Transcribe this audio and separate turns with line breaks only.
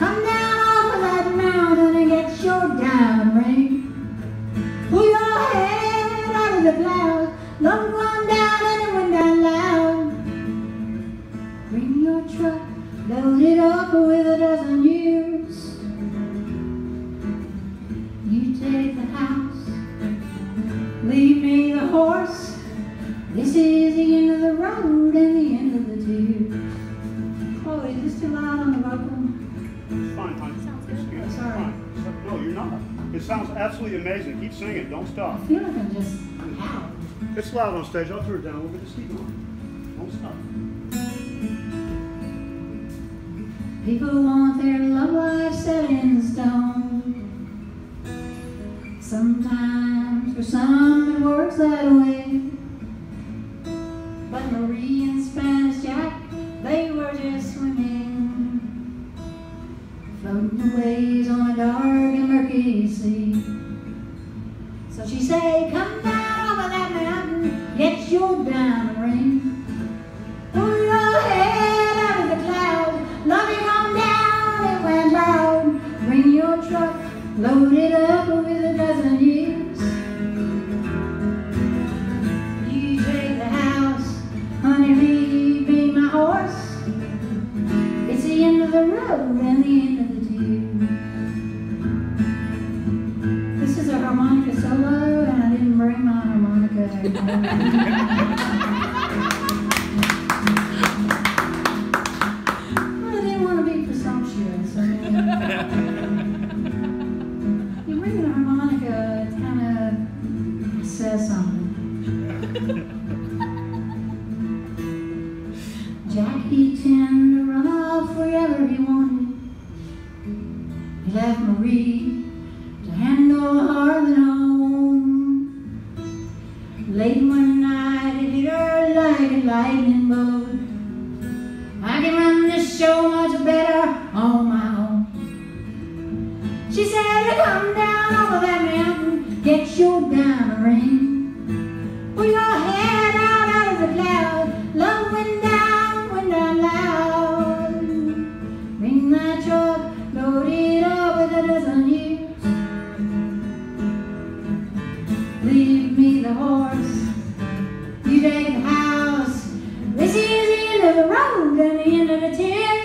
Come down off of that mountain and get your diamond ring. Pull your head out of the clouds, love run down it went down loud. Bring your truck, load it up with a dozen years. You take the house, leave me the horse.
It sounds absolutely amazing. Keep singing. Don't stop.
I feel like I'm just loud.
It's loud on stage. I'll turn it down. We'll get the steam on. Don't stop.
People want their love life set in stone. Sometimes for some it works that way. But Marie and Spanish Jack, they were just swimming. Floating waves on a dark she said, come down of that mountain, get your diamond ring. Pull your head out of the clouds, love you on down, it went loud. Bring your truck, load it up with a dozen years. You take the house, honey, I didn't want to be presumptuous. You bring a harmonica, it kind of says something. Jack, he tended to run off wherever he wanted. He left Marie one night, like a lightning bolt. I can run this show much better on my own. She said, come down of that mountain, get your diamond ring. Pull your head out, out of the clouds, love went down, went down loud. That truck, load it up with a dozen years. Leave me the horse, you take the house. This is the end of the road and the end of the tear.